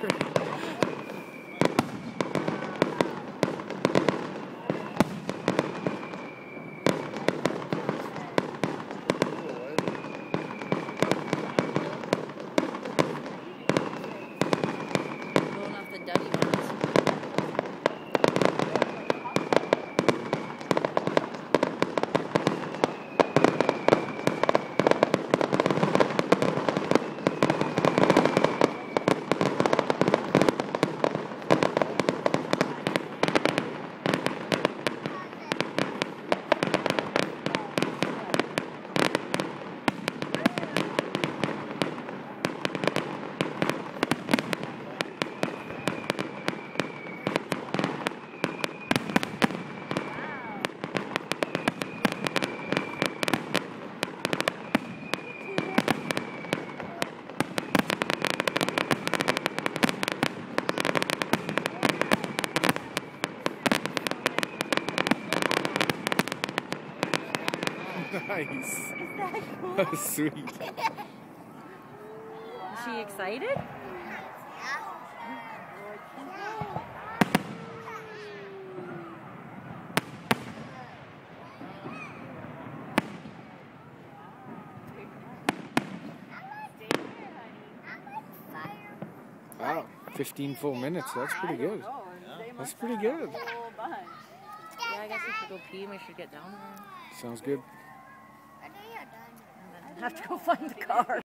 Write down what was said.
Blowing nice. Is that cool? Was sweet. Is she excited? Wow, 15 full minutes. That's pretty good. That's pretty good. Yeah, I guess we should go pee and we should get down there. Sounds good. Have to go find the car.